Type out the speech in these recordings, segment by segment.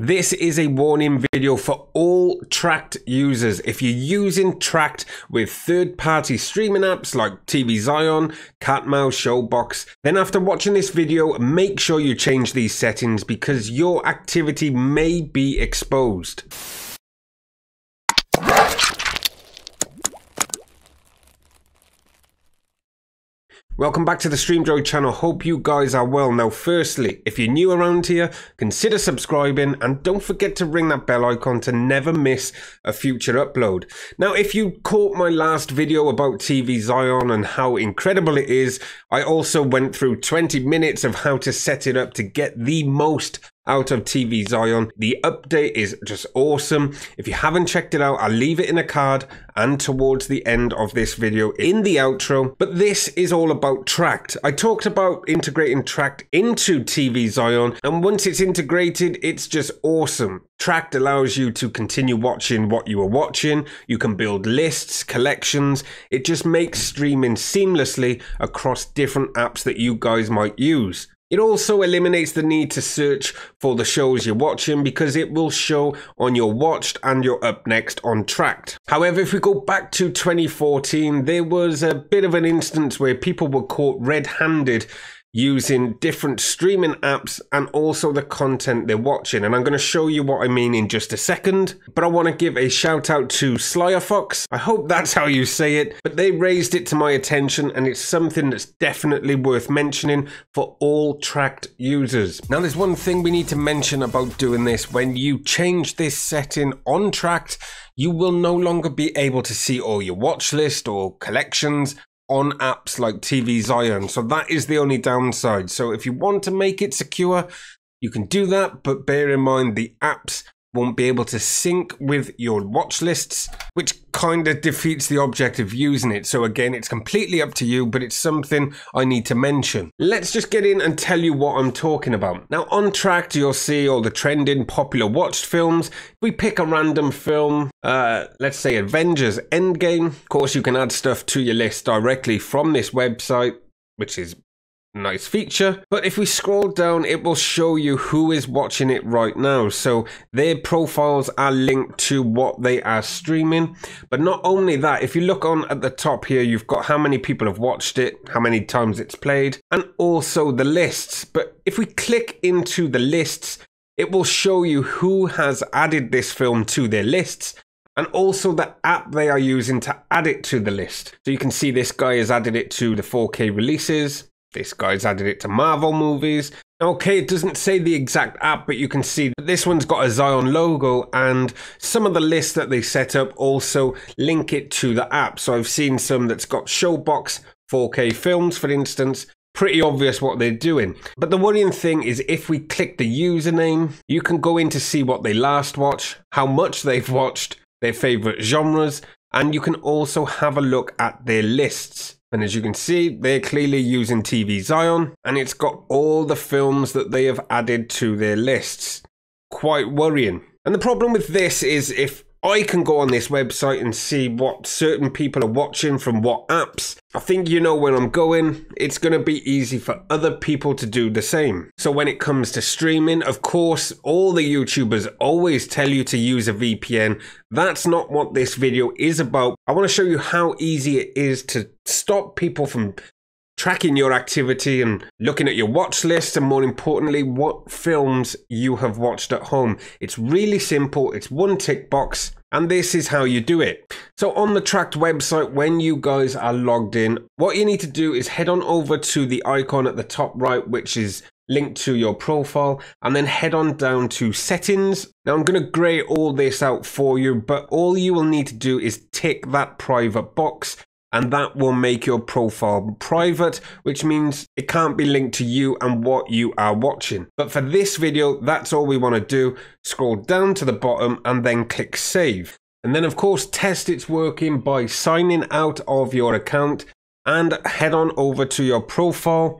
This is a warning video for all Trakt users. If you're using Trakt with third-party streaming apps like TV Zion, Catmouse, Showbox, then after watching this video, make sure you change these settings because your activity may be exposed. Welcome back to the StreamJoy channel. Hope you guys are well. Now, firstly, if you're new around here, consider subscribing and don't forget to ring that bell icon to never miss a future upload. Now, if you caught my last video about TV Zion and how incredible it is, I also went through 20 minutes of how to set it up to get the most out of TV Zion. The update is just awesome. If you haven't checked it out, I'll leave it in a card and towards the end of this video in the outro. But this is all about Trakt. I talked about integrating Trakt into TV Zion, and once it's integrated, it's just awesome. Trakt allows you to continue watching what you are watching. You can build lists, collections. It just makes streaming seamlessly across different apps that you guys might use. It also eliminates the need to search for the shows you're watching because it will show on your watched and your up next on Trakt. However, if we go back to 2014, there was a bit of an instance where people were caught red handed using different streaming apps and also the content they're watching. And I'm going to show you what I mean in just a second. But I want to give a shout out to Slyerfox. I hope that's how you say it. But they raised it to my attention and it's something that's definitely worth mentioning for all Trakt users. Now, there's one thing we need to mention about doing this. When you change this setting on Trakt, you will no longer be able to see all your watch list or collections on apps like TV Zion. So that is the only downside. So if you want to make it secure, you can do that, but bear in mind the apps won't be able to sync with your watch lists, which kind of defeats the object of using it. So again, it's completely up to you, but it's something I need to mention. Let's just get in and tell you what I'm talking about. Now on Trakt, you'll see all the trending popular watched films. we pick a random film, uh, let's say Avengers Endgame. Of course, you can add stuff to your list directly from this website, which is nice feature. But if we scroll down, it will show you who is watching it right now. So their profiles are linked to what they are streaming. But not only that, if you look on at the top here, you've got how many people have watched it, how many times it's played, and also the lists. But if we click into the lists, it will show you who has added this film to their lists and also the app they are using to add it to the list. So you can see this guy has added it to the 4K releases. This guy's added it to Marvel movies. Okay, it doesn't say the exact app, but you can see that this one's got a Zion logo and some of the lists that they set up also link it to the app. So I've seen some that's got Showbox 4K films, for instance. Pretty obvious what they're doing. But the worrying thing is if we click the username, you can go in to see what they last watched, how much they've watched, their favorite genres, and you can also have a look at their lists. And as you can see, they're clearly using TV Zion, and it's got all the films that they have added to their lists. Quite worrying. And the problem with this is if I can go on this website and see what certain people are watching from what apps. I think you know where I'm going. It's going to be easy for other people to do the same. So when it comes to streaming, of course, all the YouTubers always tell you to use a VPN. That's not what this video is about. I want to show you how easy it is to stop people from tracking your activity and looking at your watch list and more importantly what films you have watched at home it's really simple it's one tick box and this is how you do it so on the Trakt website when you guys are logged in what you need to do is head on over to the icon at the top right which is linked to your profile and then head on down to settings now i'm going to grey all this out for you but all you will need to do is tick that private box and that will make your profile private, which means it can't be linked to you and what you are watching. But for this video, that's all we want to do. Scroll down to the bottom and then click save. And then of course, test it's working by signing out of your account and head on over to your profile.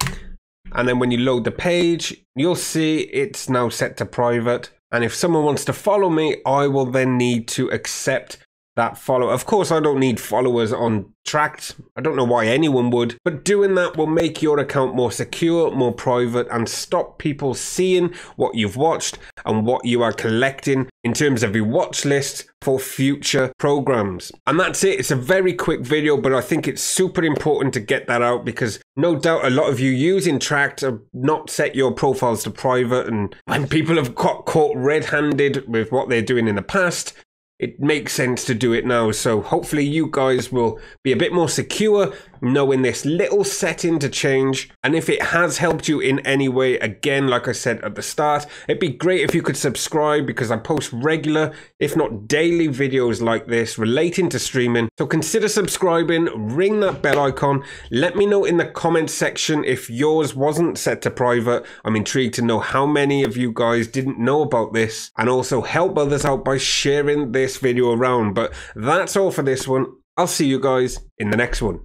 And then when you load the page, you'll see it's now set to private. And if someone wants to follow me, I will then need to accept that follow. Of course, I don't need followers on Trakt. I don't know why anyone would, but doing that will make your account more secure, more private, and stop people seeing what you've watched and what you are collecting in terms of your watch list for future programs. And that's it. It's a very quick video, but I think it's super important to get that out because no doubt a lot of you using Trakt have not set your profiles to private. And when people have got caught red handed with what they're doing in the past, it makes sense to do it now. So hopefully you guys will be a bit more secure knowing this little setting to change. And if it has helped you in any way, again, like I said at the start, it'd be great if you could subscribe because I post regular, if not daily videos like this relating to streaming. So consider subscribing, ring that bell icon. Let me know in the comments section if yours wasn't set to private. I'm intrigued to know how many of you guys didn't know about this and also help others out by sharing this this video around. But that's all for this one. I'll see you guys in the next one.